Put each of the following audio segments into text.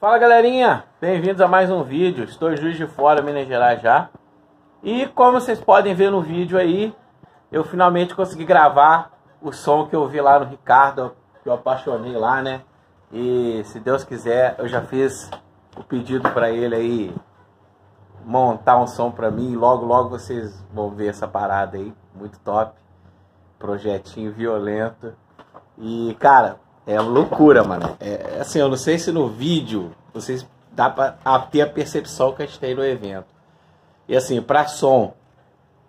Fala galerinha, bem-vindos a mais um vídeo. Estou em Juiz de Fora, Minas Gerais já. E como vocês podem ver no vídeo aí, eu finalmente consegui gravar o som que eu vi lá no Ricardo, que eu apaixonei lá, né? E se Deus quiser, eu já fiz o pedido para ele aí montar um som para mim. Logo, logo vocês vão ver essa parada aí, muito top. Projetinho violento. E, cara, é loucura, mano. É, assim, eu não sei se no vídeo vocês dá pra ter a percepção que a gente tem no evento. E assim, para som,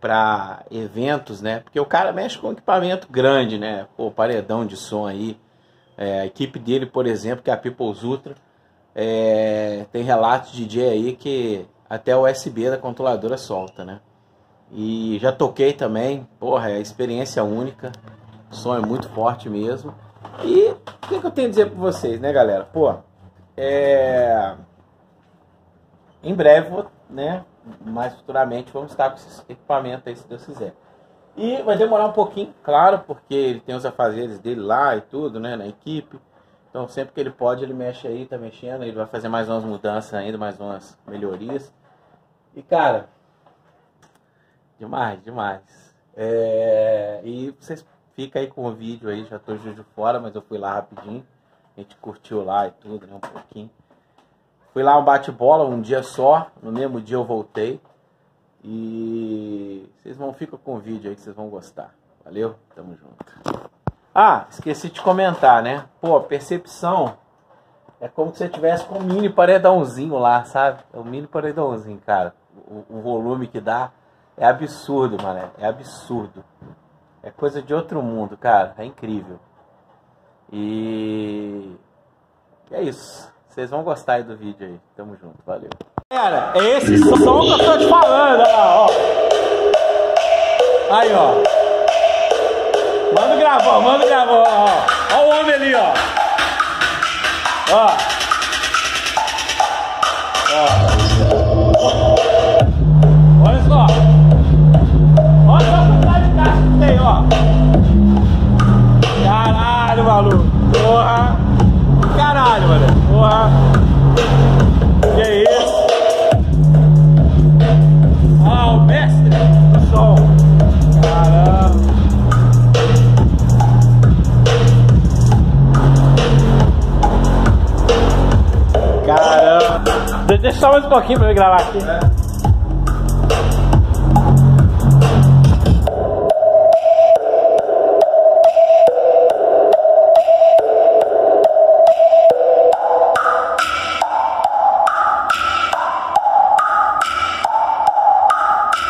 para eventos, né? Porque o cara mexe com equipamento grande, né? Pô, paredão de som aí. É, a equipe dele, por exemplo, que é a People's Ultra, é, tem relatos de DJ aí que até o USB da controladora solta, né? E já toquei também, porra, é experiência única, o som é muito forte mesmo. E o que, que, eu tenho a dizer para vocês, né, galera? Pô, é... em breve, né, mais futuramente, vamos estar com esse equipamento aí, se Deus quiser. E vai demorar um pouquinho, claro, porque ele tem os afazeres dele lá e tudo, né, na equipe. Então, sempre que ele pode, ele mexe aí, tá mexendo. Ele vai fazer mais umas mudanças ainda, mais umas melhorias. E, cara, demais, demais. É... E vocês Fica aí com o vídeo aí, já tô de fora, mas eu fui lá rapidinho. A gente curtiu lá e tudo, né? Um pouquinho. Fui lá um bate-bola um dia só, no mesmo dia eu voltei. E vocês vão ficar com o vídeo aí que vocês vão gostar. Valeu? Tamo junto. Ah, esqueci de comentar, né? Pô, percepção é como se você tivesse com um mini paredãozinho lá, sabe? É um mini paredãozinho, cara. O, o volume que dá é absurdo, mano. É absurdo. É coisa de outro mundo, cara. É incrível. E é isso. Vocês vão gostar aí do vídeo aí. Tamo junto. Valeu. Galera, é esse som que eu tô te falando. Olha lá, ó. Aí, ó. Manda gravar, manda gravar, ó. Ó o homem ali, ó. Ó. Ó. Porra. Que é isso? Ah, o mestre do som. Caramba. Caramba. Deixa só mais um pouquinho pra eu gravar aqui. É.